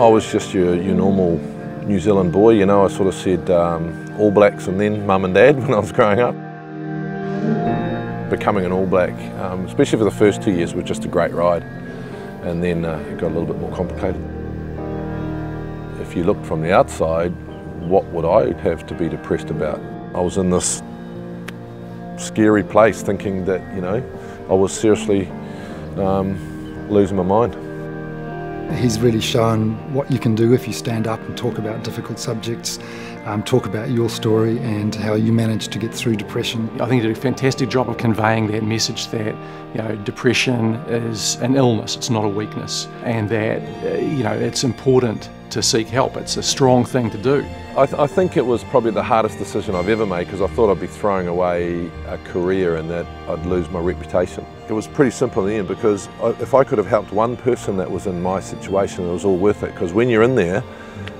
I was just your, your normal New Zealand boy, you know, I sort of said um, All Blacks and then mum and dad when I was growing up. Becoming an All Black, um, especially for the first two years, was just a great ride. And then uh, it got a little bit more complicated. If you looked from the outside, what would I have to be depressed about? I was in this scary place thinking that, you know, I was seriously um, losing my mind. He's really shown what you can do if you stand up and talk about difficult subjects, um, talk about your story and how you managed to get through depression. I think he did a fantastic job of conveying that message that you know depression is an illness, it's not a weakness, and that uh, you know it's important to seek help. It's a strong thing to do. I, th I think it was probably the hardest decision I've ever made because I thought I'd be throwing away a career and that I'd lose my reputation. It was pretty simple in the end because I, if I could have helped one person that was in my situation, it was all worth it because when you're in there,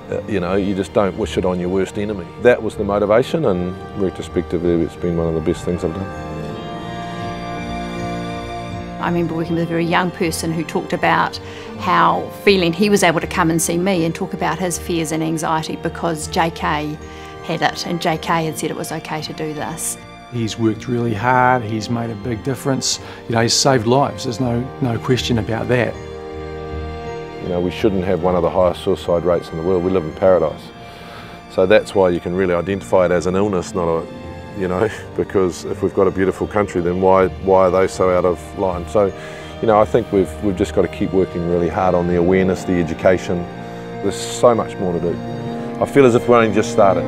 uh, you know, you just don't wish it on your worst enemy. That was the motivation and retrospectively it's been one of the best things I've done. I remember working with a very young person who talked about how feeling he was able to come and see me and talk about his fears and anxiety because JK had it and JK had said it was okay to do this. He's worked really hard, he's made a big difference, you know, he's saved lives, there's no, no question about that. You know, we shouldn't have one of the highest suicide rates in the world, we live in paradise. So that's why you can really identify it as an illness, not a, you know, because if we've got a beautiful country, then why, why are they so out of line? So, you know, I think we've, we've just got to keep working really hard on the awareness, the education. There's so much more to do. I feel as if we're only just started.